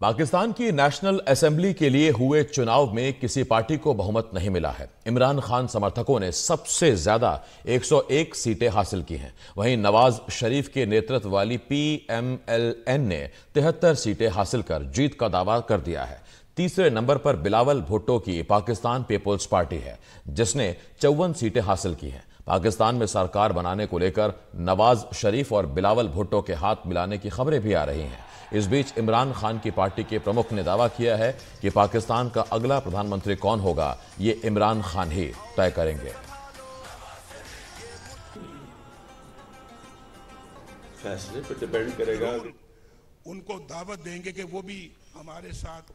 पाकिस्तान की national assembly के लिए हुए चुनाव में किसी पार्टी को बहुमत नहीं मिला है। इमरान खान समर्थकों ने सबसे ज़्यादा 101 सीटें हासिल की हैं। वहीं नवाज़ शरीफ के नेतृत्व वाली पीएमएलएन ने तिहत्तर सीटें हासिल कर जीत का दावा कर दिया है। तीसरे नंबर पर बिलावल भुट्टो की पाकिस्तान पीपुल्स पार्टी है, जिसने चौवन सीटें हासिल की हैं। पाकिस्तान में सरकार बनाने को लेकर नवाज़ शरीफ और बिलावल भुट्टो के हाथ मिलाने की खबरें भी आ रही हैं। इस बीच इमरान खान की पार्टी के प्रमुख ने दावा किया है कि पाकिस्तान का अगला प्रधानमंत्री कौन होगा ये इमरान खान ही तय करेंगे। फैसले पर डिपेंड करेगा। उनको दावत देंगे कि वो भी हमारे साथ